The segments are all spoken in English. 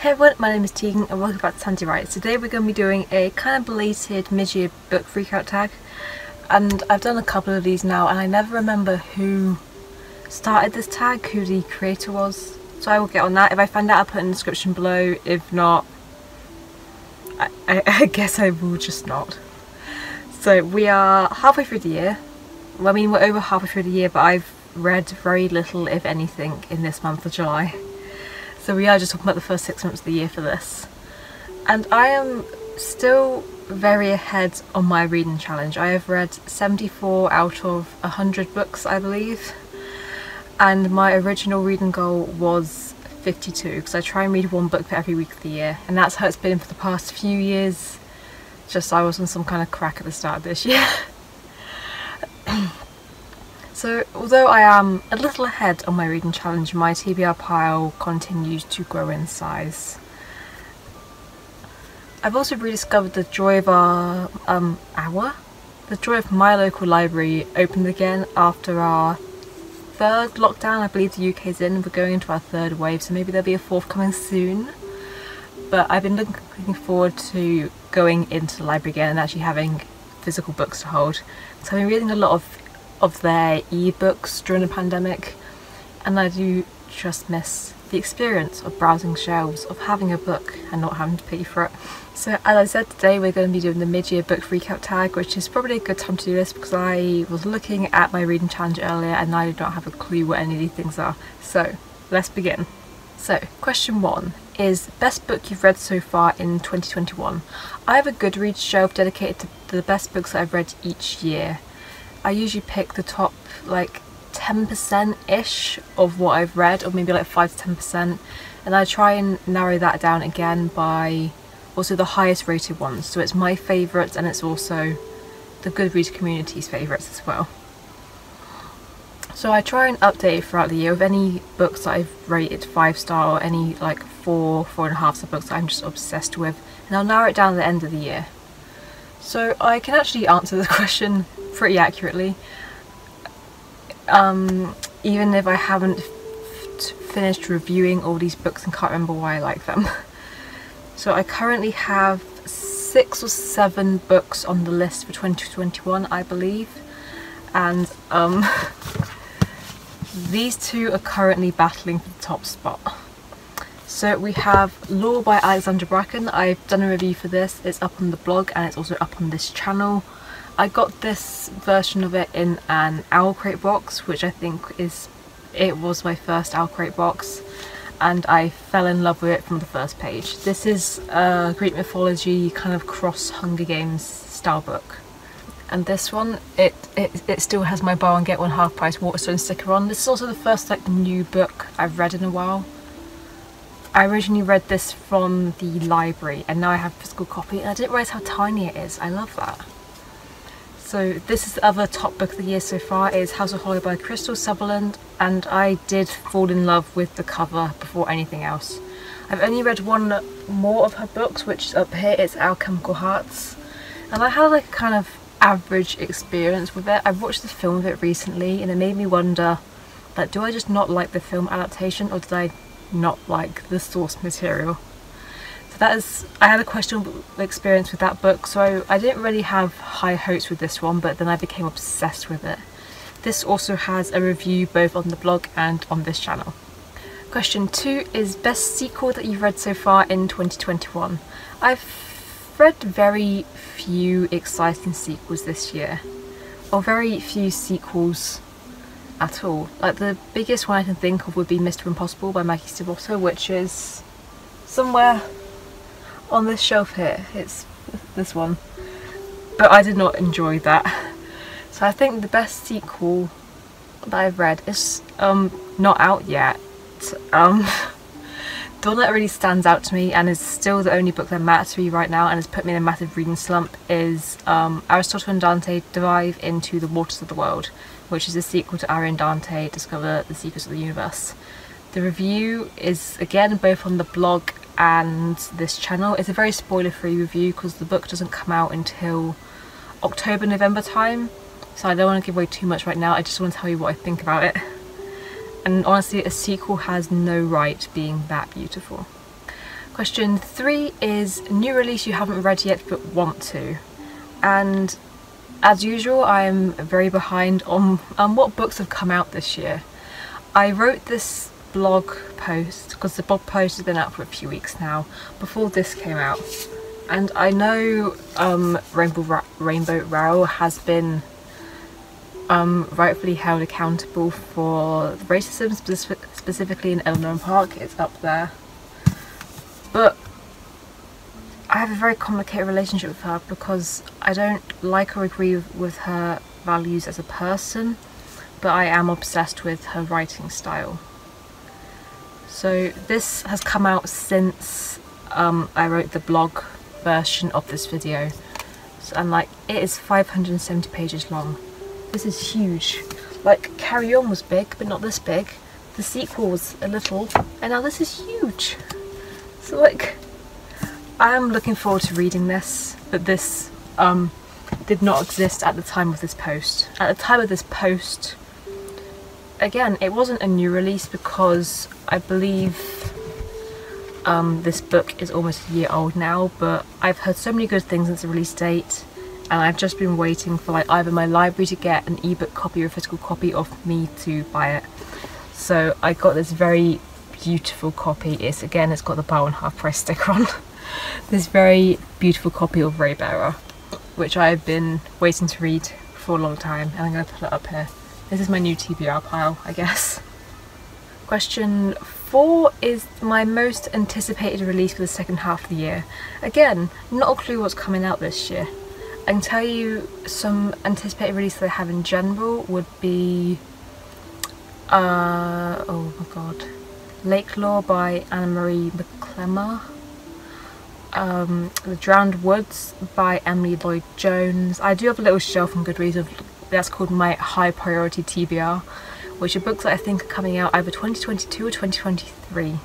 Hey everyone, my name is Tegan and welcome back to Tande Writes. Today we're going to be doing a kind of belated mid-year book freakout tag and I've done a couple of these now and I never remember who started this tag, who the creator was. So I will get on that. If I find out I'll put in the description below, if not, I, I, I guess I will just not. So we are halfway through the year. Well, I mean we're over halfway through the year but I've read very little if anything in this month of July. So we are just talking about the first six months of the year for this. And I am still very ahead on my reading challenge. I have read 74 out of 100 books, I believe. And my original reading goal was 52 because I try and read one book for every week of the year. And that's how it's been for the past few years. Just I was on some kind of crack at the start of this year. So although I am a little ahead on my reading challenge, my TBR pile continues to grow in size. I've also rediscovered the joy of our, um, our? The joy of my local library opened again after our third lockdown, I believe the UK's in, we're going into our third wave, so maybe there'll be a fourth coming soon. But I've been looking forward to going into the library again and actually having physical books to hold. So I've been reading a lot of of their ebooks during the pandemic and I do just miss the experience of browsing shelves, of having a book and not having to pay for it. So as I said today we're going to be doing the mid-year book recap tag which is probably a good time to do this because I was looking at my reading challenge earlier and I do not have a clue what any of these things are. So let's begin. So question one is best book you've read so far in 2021. I have a Goodreads shelf dedicated to the best books that I've read each year I usually pick the top like 10%-ish of what I've read or maybe like 5 to 10% and I try and narrow that down again by also the highest rated ones so it's my favourites and it's also the Goodreads community's favourites as well. So I try and update throughout the year of any books that I've rated 5 star or any like 4, 4.5 star books that I'm just obsessed with and I'll narrow it down at the end of the year. So I can actually answer the question pretty accurately. Um, even if I haven't finished reviewing all these books and can't remember why I like them. so I currently have six or seven books on the list for 2021 I believe and um, these two are currently battling for the top spot. So we have Lore by Alexandra Bracken. I've done a review for this. It's up on the blog and it's also up on this channel. I got this version of it in an OwlCrate box, which I think is, it was my first OwlCrate box, and I fell in love with it from the first page. This is a Greek mythology kind of cross Hunger Games style book. And this one, it, it, it still has my buy one get one half price Waterstone sticker on. This is also the first like new book I've read in a while. I originally read this from the library and now I have a physical copy and I didn't realise how tiny it is. I love that. So this is the other top book of the year so far is House of Hollow by Krystal Sutherland and I did fall in love with the cover before anything else. I've only read one more of her books which is up here, it's Our Chemical Hearts and I had like a kind of average experience with it. I watched the film of it recently and it made me wonder like do I just not like the film adaptation or did I not like the source material? So that is, I had a questionable experience with that book, so I didn't really have high hopes with this one, but then I became obsessed with it. This also has a review both on the blog and on this channel. Question two is best sequel that you've read so far in 2021. I've read very few exciting sequels this year, or very few sequels at all. Like the biggest one I can think of would be Mr. Impossible by Maggie Stiefvater, which is somewhere on this shelf here. It's this one. But I did not enjoy that. So I think the best sequel that I've read is um, not out yet. Um, that really stands out to me and is still the only book that matters to me right now and has put me in a massive reading slump is um, Aristotle and Dante Dive into the Waters of the World, which is a sequel to Ari and Dante Discover the Secrets of the Universe. The review is again both on the blog and this channel. It's a very spoiler free review because the book doesn't come out until October, November time. So I don't want to give away too much right now, I just want to tell you what I think about it. And honestly, a sequel has no right being that beautiful. Question three is new release you haven't read yet but want to. And as usual, I'm very behind on, on what books have come out this year. I wrote this blog post, because the blog post has been out for a few weeks now, before this came out. And I know um, Rainbow, Ra Rainbow Rowell has been um, rightfully held accountable for racism, specific specifically in Eleanor Park, it's up there. But I have a very complicated relationship with her because I don't like or agree with her values as a person, but I am obsessed with her writing style. So this has come out since um, I wrote the blog version of this video. So I'm like, it is 570 pages long. This is huge. Like, Carry On was big, but not this big. The sequel was a little, and now this is huge. So like, I am looking forward to reading this, but this um, did not exist at the time of this post. At the time of this post, again, it wasn't a new release because I believe um, this book is almost a year old now, but I've heard so many good things since the release date and I've just been waiting for like either my library to get an ebook copy or a physical copy of me to buy it. So I got this very beautiful copy. It's again, it's got the buy one half price sticker on. this very beautiful copy of Ray Raybearer, which I've been waiting to read for a long time, and I'm going to put it up here. This is my new TBR pile, I guess. Question four is my most anticipated release for the second half of the year. Again, not a clue what's coming out this year. I can tell you some anticipated releases I have in general would be uh, oh my god Lakelore by Anna-Marie McLemore um, The Drowned Woods by Emily Lloyd Jones I do have a little shelf on Goodreads of that's called my high priority TBR which are books that I think are coming out either 2022 or 2023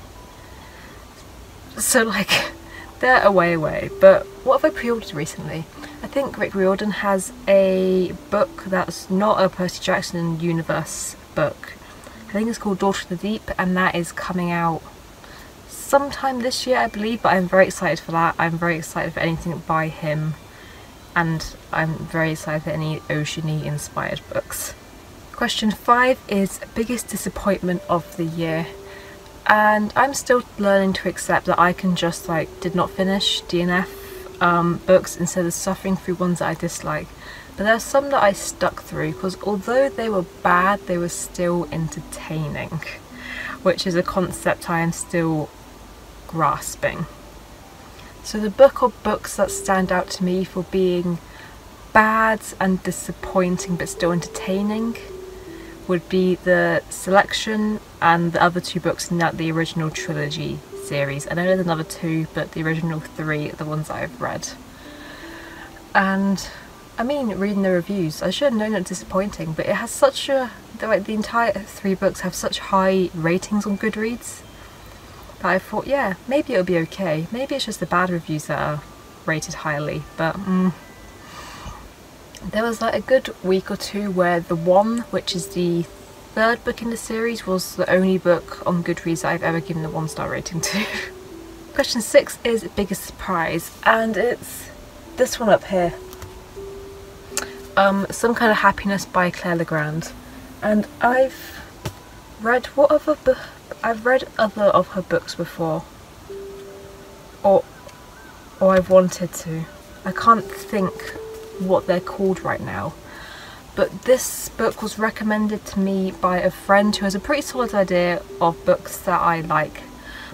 so like they're a way away but what have I pre-ordered recently? I think Rick Riordan has a book that's not a Percy Jackson universe book. I think it's called Daughter of the Deep and that is coming out sometime this year I believe but I'm very excited for that. I'm very excited for anything by him and I'm very excited for any oceany inspired books. Question 5 is biggest disappointment of the year and I'm still learning to accept that I can just like did not finish DNF um, books instead of suffering through ones that I dislike. But there are some that I stuck through because although they were bad, they were still entertaining, which is a concept I am still grasping. So the book or books that stand out to me for being bad and disappointing but still entertaining would be the selection and the other two books in that the original trilogy series. I know there's another two, but the original three are the ones I've read. And I mean, reading the reviews, I should have known it's disappointing, but it has such a like the entire three books have such high ratings on Goodreads that I thought, yeah, maybe it'll be okay. Maybe it's just the bad reviews that are rated highly, but mm. there was like a good week or two where the one, which is the third book in the series was the only book on Goodreads I've ever given a one star rating to. Question six is biggest surprise and it's this one up here. Um, Some Kind of Happiness by Claire Legrand and I've read what other I've read other of her books before or or I've wanted to. I can't think what they're called right now but this book was recommended to me by a friend who has a pretty solid idea of books that I like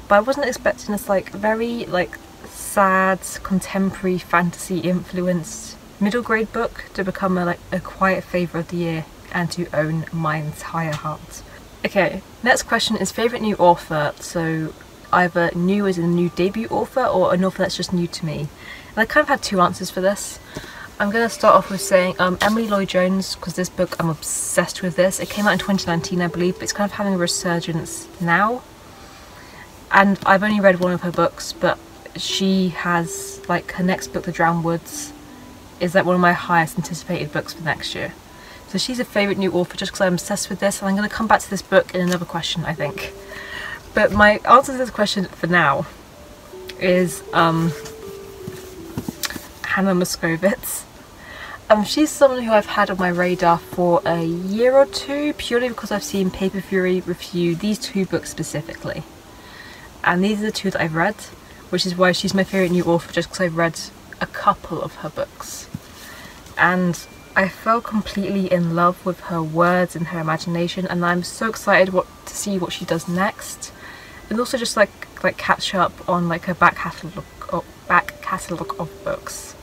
but I wasn't expecting this like very like sad contemporary fantasy influenced middle grade book to become a, like a quiet favourite of the year and to own my entire heart. Okay, next question is favourite new author, so either new as a new debut author or an author that's just new to me. And I kind of had two answers for this. I'm going to start off with saying um, Emily Lloyd Jones, because this book, I'm obsessed with this. It came out in 2019, I believe, but it's kind of having a resurgence now. And I've only read one of her books, but she has, like, her next book, The Drowned Woods, is like one of my highest anticipated books for next year. So she's a favourite new author just because I'm obsessed with this, and I'm going to come back to this book in another question, I think. But my answer to this question for now is um, Hannah Moskowitz. Um, she's someone who I've had on my radar for a year or two, purely because I've seen Paper Fury review these two books specifically. And these are the two that I've read, which is why she's my favourite new author, just because I've read a couple of her books. And I fell completely in love with her words and her imagination, and I'm so excited what to see what she does next. And also just like like catch up on like her back catalogue, uh, back catalogue of books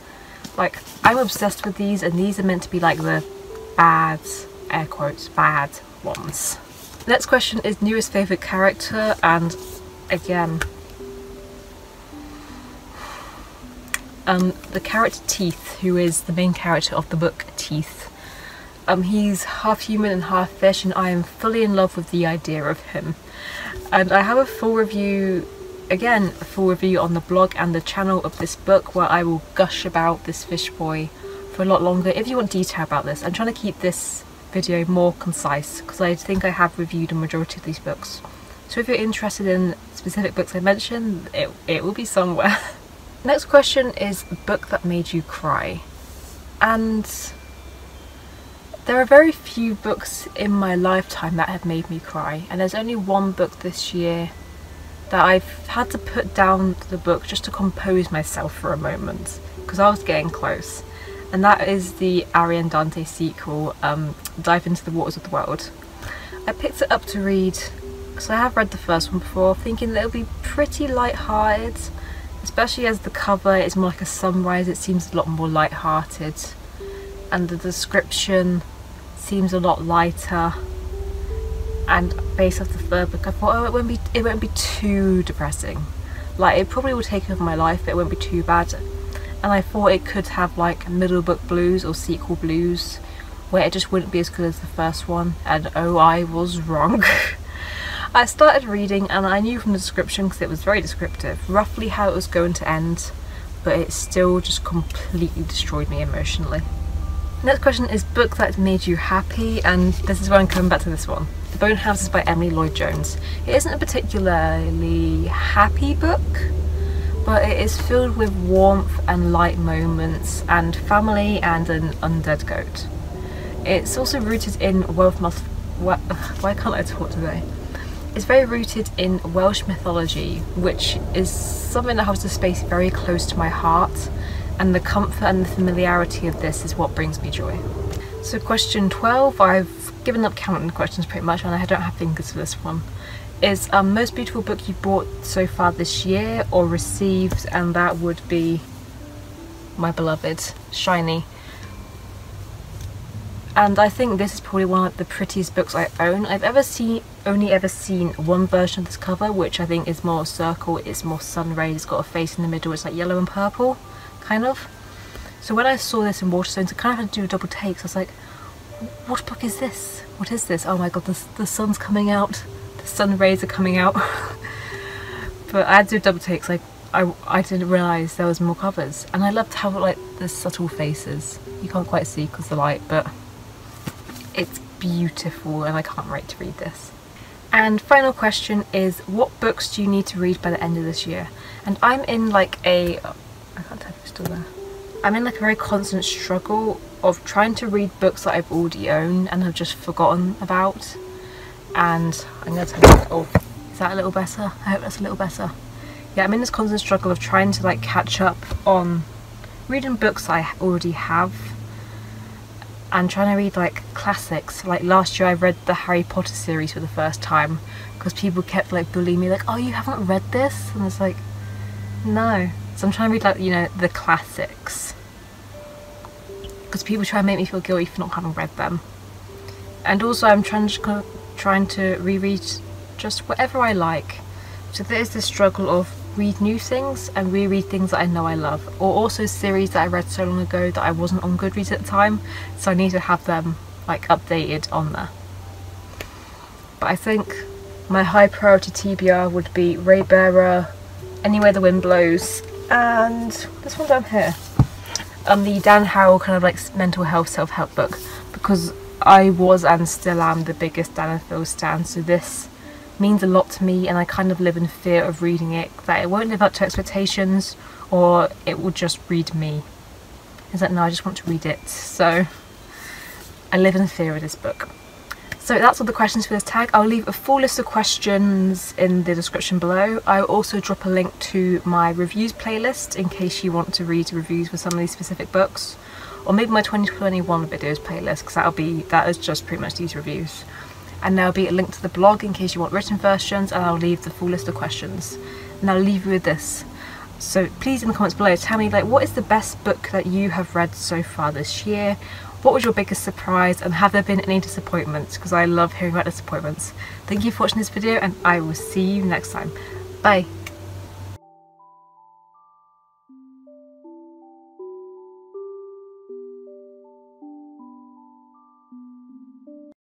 like, I'm obsessed with these and these are meant to be like the bad, air quotes, bad ones. Next question is newest favourite character and again, um, the character Teeth, who is the main character of the book Teeth. Um, he's half human and half fish and I am fully in love with the idea of him. And I have a full review again a full review on the blog and the channel of this book where I will gush about this fish boy for a lot longer if you want detail about this. I'm trying to keep this video more concise because I think I have reviewed a majority of these books. So if you're interested in specific books I mentioned, it, it will be somewhere. Next question is book that made you cry. And there are very few books in my lifetime that have made me cry and there's only one book this year that I've had to put down the book just to compose myself for a moment because I was getting close and that is the Ari and Dante sequel, um, Dive into the Waters of the World. I picked it up to read because I have read the first one before thinking that it'll be pretty light-hearted especially as the cover is more like a sunrise it seems a lot more light-hearted. And the description seems a lot lighter and based off the third book. I thought oh it won't be it won't be too depressing. Like it probably will take over my life but it won't be too bad. And I thought it could have like middle book blues or sequel blues where it just wouldn't be as good as the first one. And oh I was wrong I started reading and I knew from the description because it was very descriptive roughly how it was going to end but it still just completely destroyed me emotionally. Next question is book that made you happy and this is where I'm coming back to this one. The Bone Houses by Emily Lloyd-Jones. It isn't a particularly happy book, but it is filled with warmth and light moments and family and an undead goat. It's also rooted in Welsh myth why can't I talk today? It's very rooted in Welsh mythology, which is something that holds a space very close to my heart, and the comfort and the familiarity of this is what brings me joy. So question 12, I've given up counting questions pretty much and I don't have fingers for this one is um, most beautiful book you bought so far this year or received and that would be my beloved Shiny and I think this is probably one of the prettiest books I own. I've ever seen only ever seen one version of this cover which I think is more circle, it's more sun rays, it's got a face in the middle, it's like yellow and purple kind of. So when I saw this in Waterstones I kind of had to do a double take so I was like what book is this? What is this? Oh my god, the, the sun's coming out. The sun rays are coming out. but I had to do a double take, like I, I didn't realise there was more covers. And I loved how like the subtle faces. You can't quite see because of the light, but it's beautiful and I can't wait to read this. And final question is, what books do you need to read by the end of this year? And I'm in like a, oh, I can't tell if it's still there. I'm in like a very constant struggle of trying to read books that I've already owned and have just forgotten about. And I'm going to tell you, oh, is that a little better? I hope that's a little better. Yeah, I'm in this constant struggle of trying to like catch up on reading books I already have and trying to read like classics. Like last year I read the Harry Potter series for the first time because people kept like bullying me like, oh you haven't read this? And I was like, no. So I'm trying to read like, you know, the classics because people try and make me feel guilty for not having read them. And also I'm trying to, trying to reread just whatever I like. So there's this struggle of read new things and reread things that I know I love. Or also series that I read so long ago that I wasn't on Goodreads at the time, so I need to have them like updated on there. But I think my high priority TBR would be Raybearer, Any Way the Wind Blows, and this one down here um, the Dan Howell kind of like mental health self-help book because I was and still am the biggest Dan and Phil stan so this means a lot to me and I kind of live in fear of reading it, that it won't live up to expectations or it will just read me. Is that no, I just want to read it. So I live in fear of this book. So that's all the questions for this tag. I'll leave a full list of questions in the description below. I'll also drop a link to my reviews playlist in case you want to read reviews for some of these specific books. Or maybe my 2021 videos playlist because that'll be, that is just pretty much these reviews. And there'll be a link to the blog in case you want written versions and I'll leave the full list of questions. And I'll leave you with this. So please in the comments below tell me like what is the best book that you have read so far this year? What was your biggest surprise and have there been any disappointments? Because I love hearing about disappointments. Thank you for watching this video and I will see you next time. Bye!